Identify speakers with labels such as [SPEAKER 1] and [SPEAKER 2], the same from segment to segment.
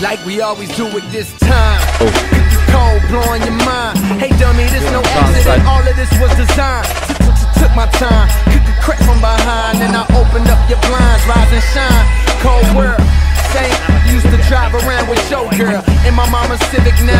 [SPEAKER 1] Like we always do it this time. Cole blowing your mind. Hey dummy, this no accident. All of this was designed. Took my time, cook a crack from behind, and I opened up your blinds, rise and shine. Cold world, same. Used to drive around with your girl in my mama's Civic. Now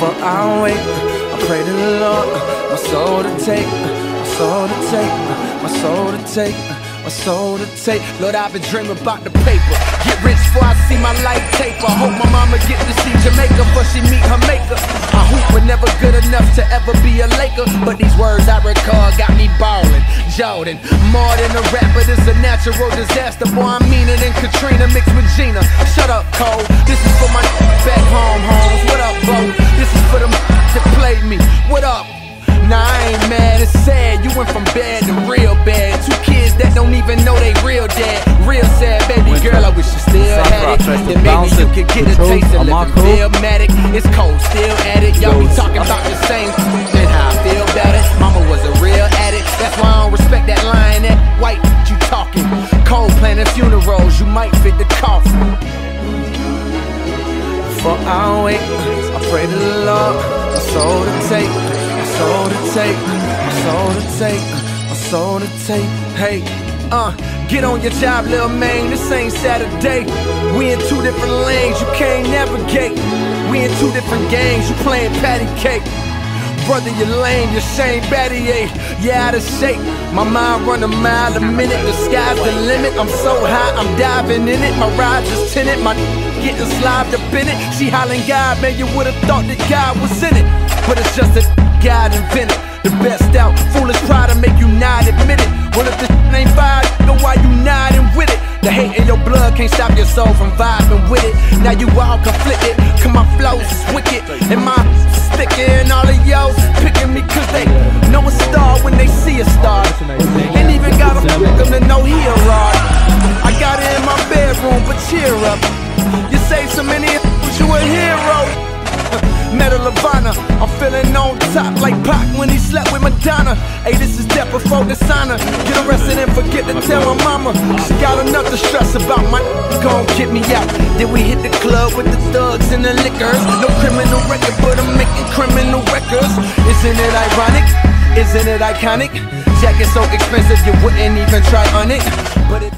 [SPEAKER 1] Before I wait. I pray to the Lord, my soul to take, my soul to take, my soul to take my soul to take. Lord, I've been dreaming about the paper. Get rich before I see my life taper. Hope my mama get to see Jamaica before she meet her maker. I hoop, but never good enough to ever be a Laker. But these words I recall got me ballin'. Jordan, more than a rapper, this a natural disaster. Boy, I mean it in Katrina mixed with Gina. Shut up, Cole. This is for my back home, homes. What up, bro? Ain't mad, it's sad. You went from bad to real bad. Two kids that don't even know they real dad. Real sad, baby girl. I wish you still had it. Then maybe you could get a taste of living Villematic. It's cold, still at it. Y'all be talking about the same and how I feel about it. Mama was a real addict. That's why I don't respect that line. That white you talking. Cole planning funerals, you might fit the coffin. Before I wake, I pray to the Lord, my soul to take soul to take, my soul to take, my soul to take. Hey, uh, get on your job, little man. This ain't Saturday. We in two different lanes, you can't navigate. We in two different games, you playing patty cake. Brother, you lame, you shame, batty eight. You out of shape. My mind run a mile a minute. The sky's the limit. I'm so high, I'm diving in it. My ride just tinted, my getting slobbed up in it. She hollering God, man, you would've thought that God was in it. But it's just that God invented the best out. Foolish pride to make you not admit it. Well, if this ain't fire, know why you nodding with it. The hate in your blood can't stop your soul from vibing with it. Now you all conflicted, cause my flow's wicked. And my sticker and all of y'all picking me cause they know a star when they see a star. Honor. I'm feeling on top like Pac when he slept with Madonna. Hey, this is death before dishonor. Get arrested and forget to tell my mama. She got enough to stress about my gon' get me out. Then we hit the club with the thugs and the liquors. No criminal record, but I'm making criminal records. Isn't it ironic? Isn't it iconic? Jacket so expensive you wouldn't even try on it. But it